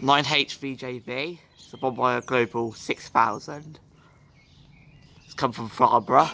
9HVJV. It's a Bombwire Global 6000. It's come from Farnborough.